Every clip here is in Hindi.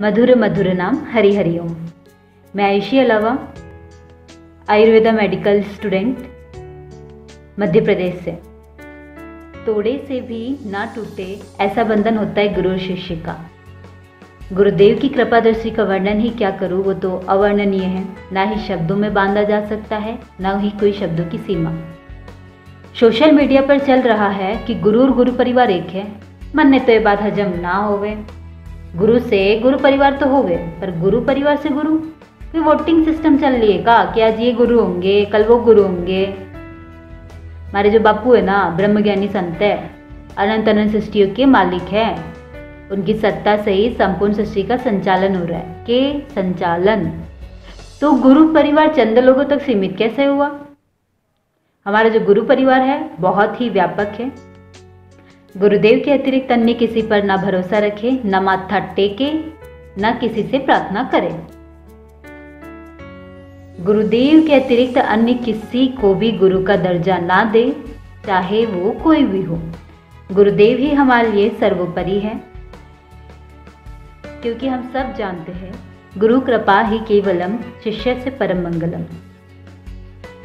मधुर मधुर नाम हरि हरि ओम। मैं आयुषी अलावा आयुर्वेदा मेडिकल स्टूडेंट मध्य प्रदेश से। तोड़े से भी ना टूटे ऐसा बंधन होता है गुरु शिष्य का। गुरुदेव की कृपा दृष्टि का वर्णन ही क्या करूँ, वो तो अवर्णनीय है। ना ही शब्दों में बांधा जा सकता है, ना ही कोई शब्दों की सीमा। सोशल मीडिया पर चल रहा है कि गुरु और गुरु परिवार एक है। मन ने तो ये बात हजम ना होवे। गुरु से गुरु परिवार तो हो गए, पर गुरु परिवार से गुरु? कोई वोटिंग सिस्टम चल रही है का? आज ये गुरु होंगे, कल वो गुरु होंगे? हमारे जो बापू है ना ब्रह्म ज्ञानी संत है, अनंत अनंत सृष्टियों के मालिक है। उनकी सत्ता से ही संपूर्ण सृष्टि का संचालन हो रहा है। के? संचालन। तो गुरु परिवार चंद लोगों तक सीमित कैसे हुआ? हमारा जो गुरु परिवार है, बहुत ही व्यापक है। गुरुदेव के अतिरिक्त अन्य किसी पर ना भरोसा रखे, न माथा टेके, न किसी से प्रार्थना करे। गुरुदेव के अतिरिक्त अन्य किसी को भी गुरु का दर्जा ना दे, चाहे वो कोई भी हो। गुरुदेव ही हमारे लिए सर्वोपरि है। क्योंकि हम सब जानते हैं, गुरु कृपा ही केवलम शिष्य से परम मंगलम।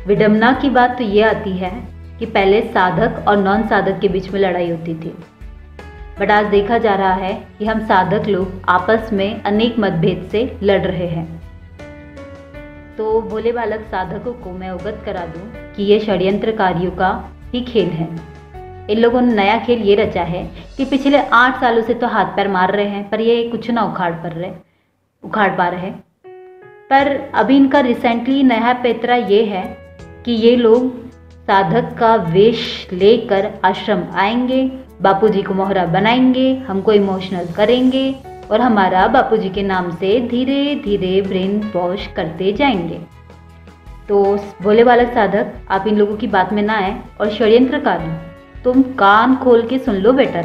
विडम्बना की बात तो ये आती है कि पहले साधक और नॉन साधक के बीच में लड़ाई होती थी। बट आज देखा जा रहा है कि हम साधक लोग आपस में अनेक मतभेद से लड़ रहे हैं। तो भोले बालक साधकों को मैं अवगत करा दूँ कि ये षड्यंत्रकारियों का ही खेल है। इन लोगों ने नया खेल ये रचा है कि पिछले आठ सालों से तो हाथ पैर मार रहे हैं, पर ये कुछ ना उखाड़ पर रहे, उखाड़ पा रहे पर अभी इनका रिसेंटली नया पैतरा ये है कि ये लोग साधक का वेश लेकर आश्रम आएँगे, बापूजी को मोहरा बनाएँगे हमको इमोशनल करेंगे और हमारा बापूजी के नाम से धीरे धीरे ब्रेन वॉश करते जाएँगे। तो भोले बालक साधक, आप इन लोगों की बात में ना आए और षड्यंत्रकार तुम कान खोल के सुन लो बेटा।